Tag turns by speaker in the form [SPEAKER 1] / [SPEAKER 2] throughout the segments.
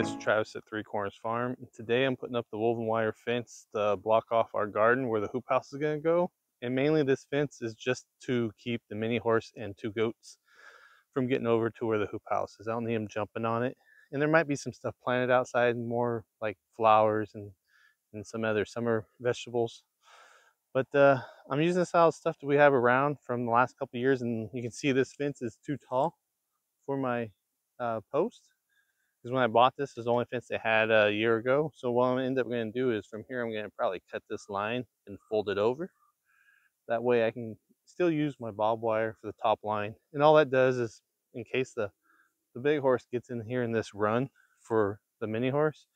[SPEAKER 1] guys, Travis at Three Corners Farm. Today I'm putting up the woven wire fence to block off our garden where the hoop house is going to go. And mainly this fence is just to keep the mini horse and two goats from getting over to where the hoop house is. I don't need them jumping on it. And there might be some stuff planted outside, more like flowers and, and some other summer vegetables. But uh, I'm using this out stuff that we have around from the last couple years. And you can see this fence is too tall for my uh, post because when I bought this, is the only fence they had a year ago. So what I'm gonna end up gonna do is from here, I'm gonna probably cut this line and fold it over. That way I can still use my bob wire for the top line. And all that does is in case the, the big horse gets in here in this run for the mini horse,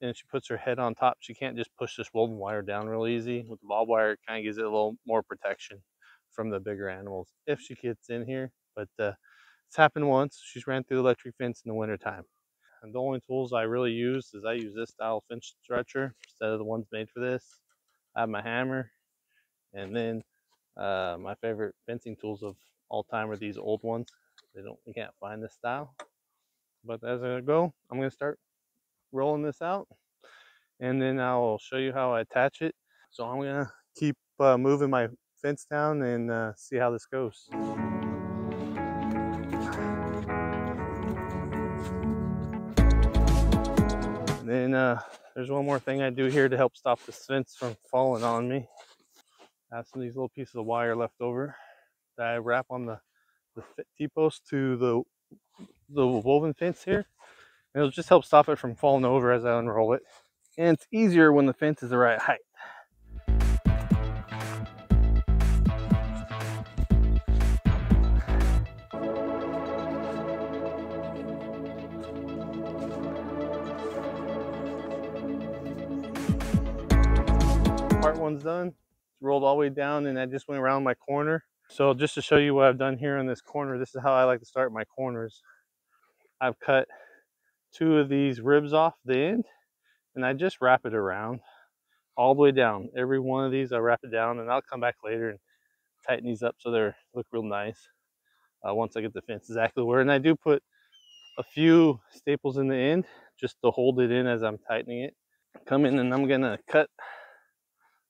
[SPEAKER 1] and she puts her head on top, she can't just push this woven wire down real easy. With the bob wire, it kind of gives it a little more protection from the bigger animals if she gets in here. But uh, it's happened once. She's ran through the electric fence in the wintertime. And the only tools I really use is I use this style fence stretcher instead of the ones made for this. I have my hammer and then uh, my favorite fencing tools of all time are these old ones. They don't, you can't find this style. But as I go, I'm gonna start rolling this out and then I'll show you how I attach it. So I'm gonna keep uh, moving my fence down and uh, see how this goes. Then uh, there's one more thing I do here to help stop the fence from falling on me. I have some of these little pieces of wire left over that I wrap on the, the T-post to the, the woven fence here. And it'll just help stop it from falling over as I unroll it. And it's easier when the fence is the right height. Part one's done. It's rolled all the way down and I just went around my corner. So just to show you what I've done here in this corner, this is how I like to start my corners. I've cut two of these ribs off the end and I just wrap it around all the way down. Every one of these I wrap it down and I'll come back later and tighten these up so they look real nice uh, once I get the fence exactly where. And I do put a few staples in the end just to hold it in as I'm tightening it. Come in and I'm gonna cut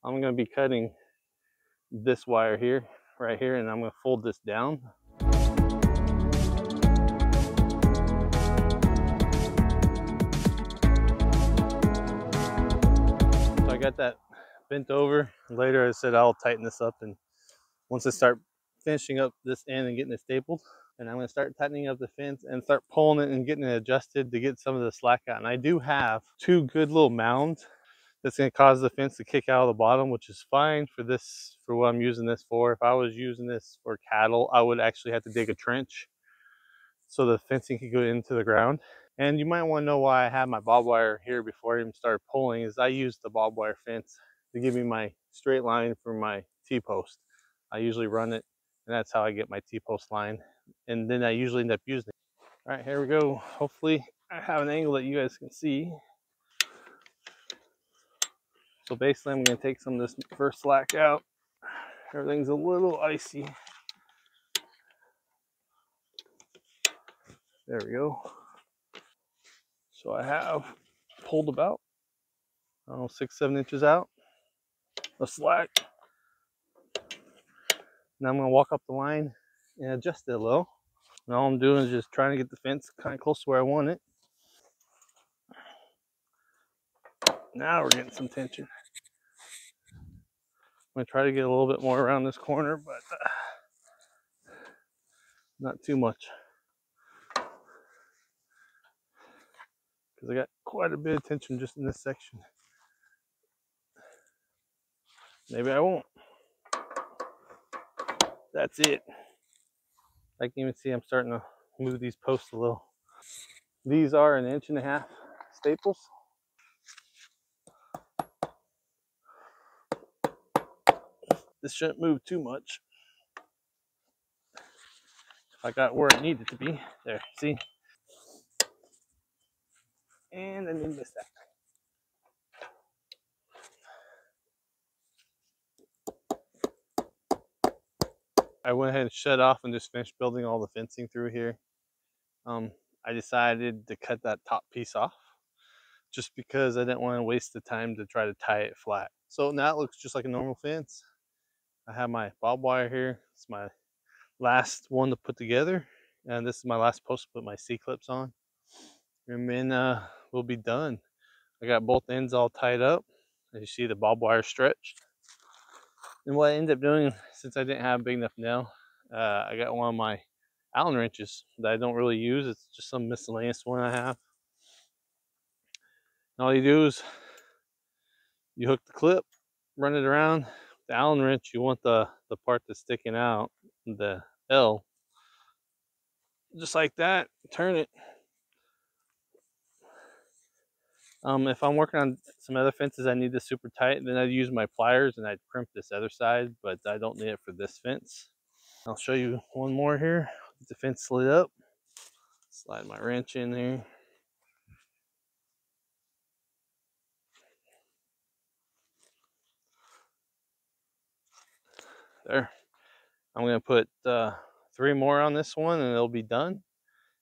[SPEAKER 1] I'm going to be cutting this wire here, right here, and I'm going to fold this down. So I got that bent over. Later I said I'll tighten this up and once I start finishing up this end and getting it stapled, and I'm going to start tightening up the fence and start pulling it and getting it adjusted to get some of the slack out. And I do have two good little mounds that's going to cause the fence to kick out of the bottom, which is fine for this, for what I'm using this for. If I was using this for cattle, I would actually have to dig a trench so the fencing could go into the ground. And you might want to know why I have my bob wire here before I even start pulling is I use the bob wire fence to give me my straight line for my T-post. I usually run it and that's how I get my T-post line. And then I usually end up using it. All right, here we go. Hopefully I have an angle that you guys can see. So basically I'm going to take some of this first slack out. Everything's a little icy. There we go. So I have pulled about, I don't know, six, seven inches out of slack. Now I'm to walk up the line and adjust it a little. And all I'm doing is just trying to get the fence kind of close to where I want it. Now we're getting some tension. I'm gonna try to get a little bit more around this corner, but uh, not too much. Because I got quite a bit of tension just in this section. Maybe I won't. That's it. I can even see I'm starting to move these posts a little. These are an inch and a half staples. This shouldn't move too much. If I got where it needed to be. There, see? And I didn't miss that. I went ahead and shut off and just finished building all the fencing through here. Um, I decided to cut that top piece off just because I didn't want to waste the time to try to tie it flat. So now it looks just like a normal fence. I have my barbed wire here. It's my last one to put together. And this is my last post to put my C-clips on. And then uh, we'll be done. I got both ends all tied up. As you see the barbed wire stretched. And what I ended up doing, since I didn't have a big enough nail, uh, I got one of my Allen wrenches that I don't really use. It's just some miscellaneous one I have. And all you do is you hook the clip, run it around. The Allen wrench, you want the, the part that's sticking out, the L. Just like that, turn it. Um, if I'm working on some other fences I need this super tight, then I'd use my pliers and I'd crimp this other side, but I don't need it for this fence. I'll show you one more here. Get the fence slid up. Slide my wrench in there. There. I'm going to put uh, three more on this one and it'll be done.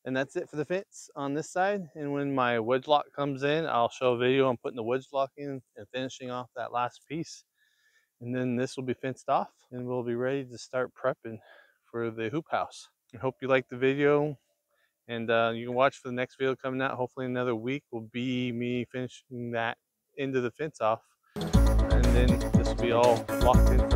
[SPEAKER 1] And that's it for the fence on this side. And when my Wedge-Loc comes in, I'll show a video on putting the Wedge-Loc in and finishing off that last piece. And then this will be fenced off and we'll be ready to start prepping for the hoop house. I hope you liked the video and uh, you can watch for the next video coming out. Hopefully another week will be me finishing that into the fence off. And then this will be all locked in end.